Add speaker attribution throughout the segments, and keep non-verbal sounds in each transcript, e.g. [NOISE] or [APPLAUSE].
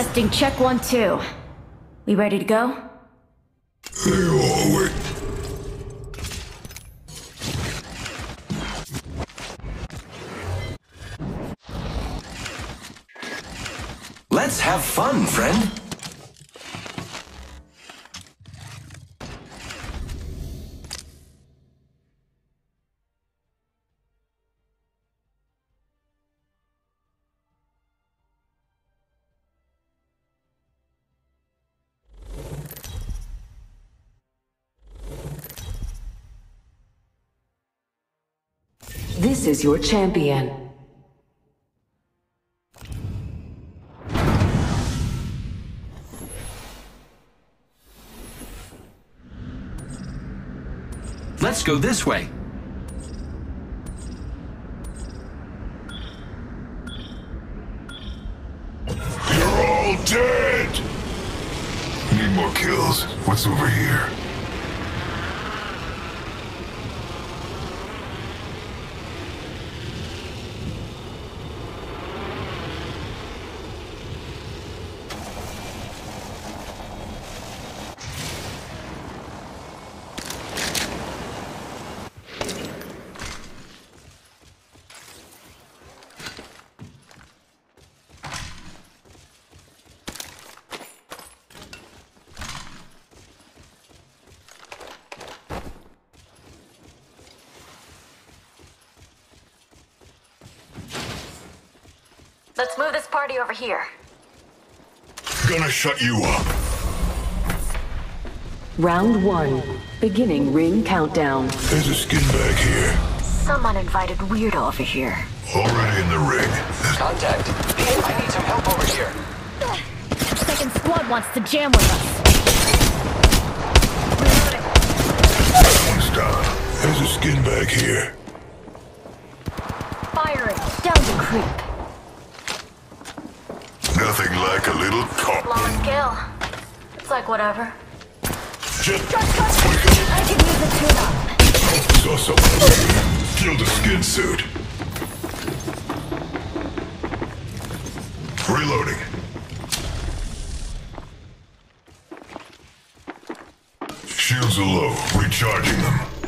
Speaker 1: Testing check one, two. We ready to go?
Speaker 2: Let's have fun, friend.
Speaker 3: This is your champion.
Speaker 2: Let's go this way.
Speaker 4: You're all dead! Need more kills. What's over here?
Speaker 1: Let's move this party over here.
Speaker 4: Gonna shut you up.
Speaker 3: Round one. Beginning ring countdown.
Speaker 4: There's a skin bag here.
Speaker 1: Some uninvited weirdo over here.
Speaker 4: Already in the ring.
Speaker 2: Contact. I need some help over here.
Speaker 1: Second squad wants to jam with us.
Speaker 4: One's down. There's a skin bag here.
Speaker 1: Firing. Down to creep.
Speaker 4: Little cop.
Speaker 1: Long kill. It's like whatever.
Speaker 4: Just
Speaker 1: I could use a tune-up.
Speaker 4: over here. Killed a skin suit. Reloading. Shields are low. Recharging them.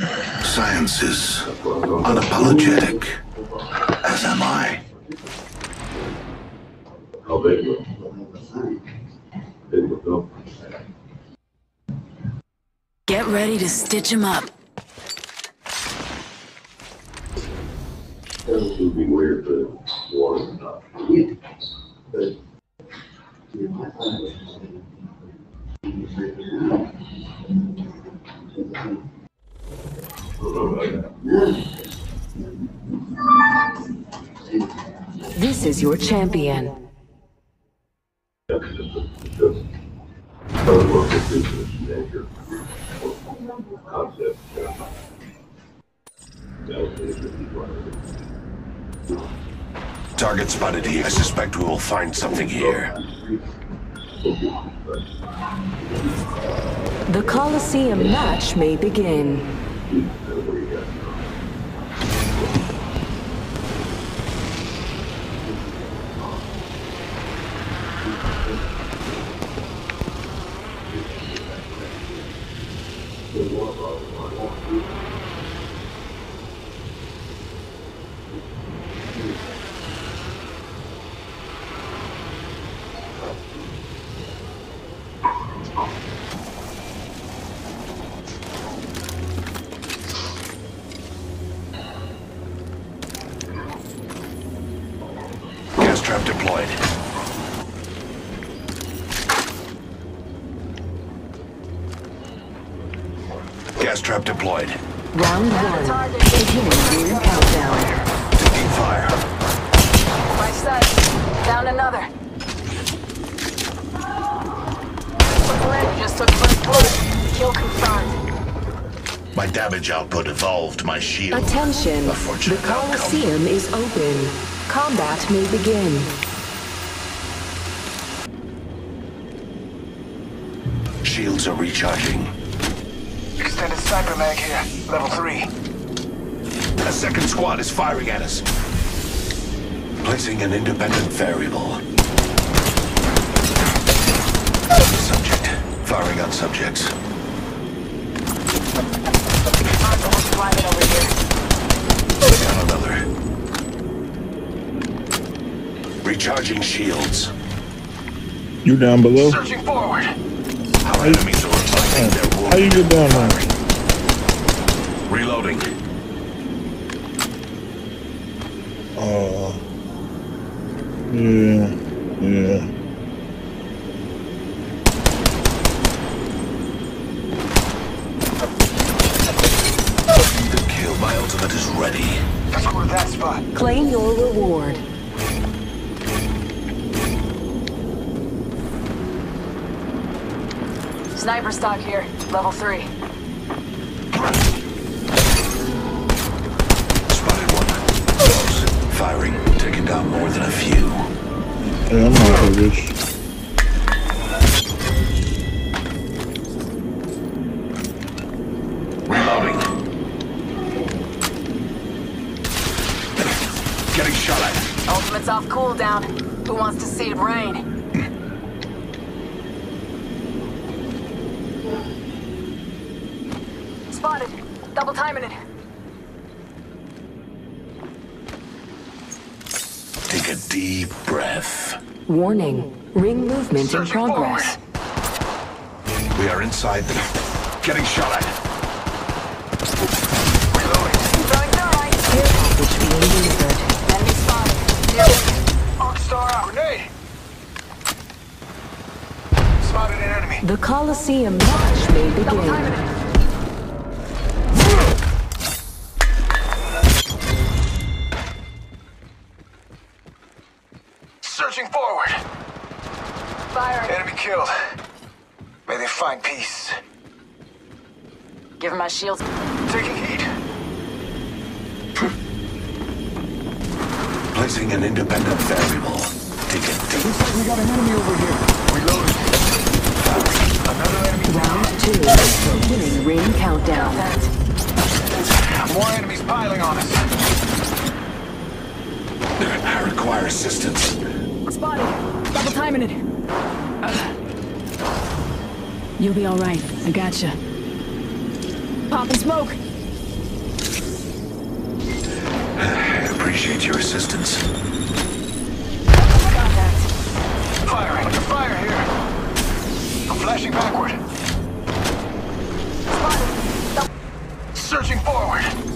Speaker 5: Science is unapologetic, as am I.
Speaker 3: Get ready to stitch him up. Is your champion.
Speaker 5: Target spotted here. I suspect we will find something here.
Speaker 3: The Colosseum match may begin.
Speaker 5: Gas trap deployed.
Speaker 3: Round one. Beginning ring countdown.
Speaker 5: Taking fire.
Speaker 6: My sight. Down another. Friend just took first blood. Kill confirmed.
Speaker 5: My damage output evolved my shield.
Speaker 3: Attention.
Speaker 5: A fortunate
Speaker 3: The
Speaker 5: outcome.
Speaker 3: Colosseum is open. Combat may begin.
Speaker 5: Shields are recharging.
Speaker 2: Extended sniper mag here. Level 3.
Speaker 5: A second squad is firing at us. Placing an independent variable. Subject. Firing on subjects.
Speaker 6: Mine's almost blinded over here.
Speaker 5: Down another. Recharging shields.
Speaker 7: You're down below?
Speaker 2: Searching forward.
Speaker 5: Our enemies are revising their
Speaker 7: How you get down there?
Speaker 5: Reloading.
Speaker 7: Uh, yeah, yeah.
Speaker 6: Sniper stock here. Level 3.
Speaker 5: Spotted one. Close. Firing. Taking down more than a few.
Speaker 7: Yeah, I'm out of.
Speaker 5: Reloading. Getting shot at.
Speaker 6: Ultimate's off cooldown. Who wants to see it rain? Spotted. Double timing it.
Speaker 5: Take a deep breath.
Speaker 3: Warning. Ring movement in
Speaker 2: Searching
Speaker 3: progress.
Speaker 5: We are inside the... Getting shot at.
Speaker 2: Reloading.
Speaker 6: Throwing thermite.
Speaker 3: Care package being delivered.
Speaker 6: Enemy spotted. Near
Speaker 2: Arc out. Grenade. Spotted an enemy.
Speaker 3: The Colosseum match may
Speaker 6: Double timing
Speaker 3: begin.
Speaker 2: Searching forward.
Speaker 6: Firing.
Speaker 2: Enemy killed. May they find peace.
Speaker 6: Give him my shields.
Speaker 2: Taking heat. [LAUGHS]
Speaker 5: Placing an independent variable. Take a deep
Speaker 2: Looks like we got an enemy over here. Reloading. Another enemy down.
Speaker 3: Round two. Beginning ring countdown.
Speaker 2: More enemies piling on us.
Speaker 5: I require assistance.
Speaker 1: Spotted. Double timing it. You'll be all right. I gotcha. Popping smoke.
Speaker 5: I appreciate your assistance.
Speaker 6: Contact.
Speaker 2: Firing. Fire here. I'm flashing backward.
Speaker 6: Spotted. Double.
Speaker 2: Searching forward.